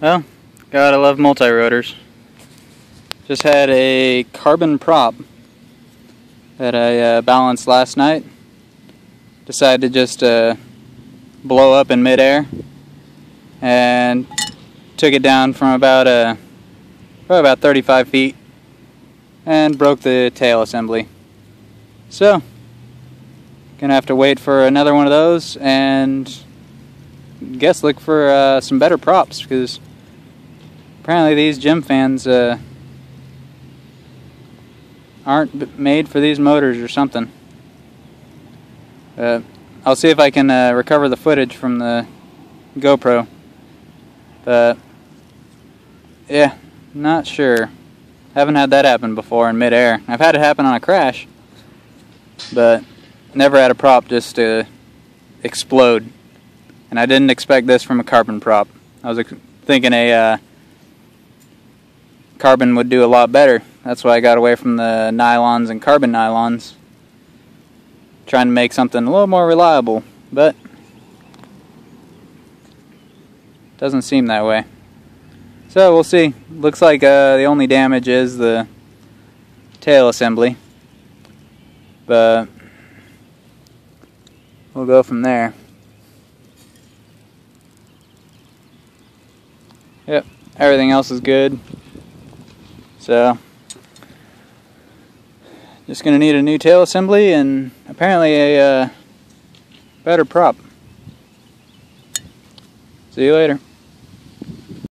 Well, gotta love multi-rotors. Just had a carbon prop that I uh, balanced last night. Decided to just uh, blow up in midair and took it down from about uh, about 35 feet and broke the tail assembly. So, gonna have to wait for another one of those and guess look for uh, some better props because apparently these Gemfans uh, aren't made for these motors or something. Uh, I'll see if I can uh, recover the footage from the GoPro. But yeah, not sure. Haven't had that happen before in midair. I've had it happen on a crash, but never had a prop just to explode. And I didn't expect this from a carbon prop. I was thinking a uh, carbon would do a lot better. That's why I got away from the nylons and carbon nylons. Trying to make something a little more reliable, but doesn't seem that way. So we'll see. Looks like uh, the only damage is the tail assembly. But we'll go from there. Yep, everything else is good. So, just going to need a new tail assembly and apparently a uh, better prop. See you later.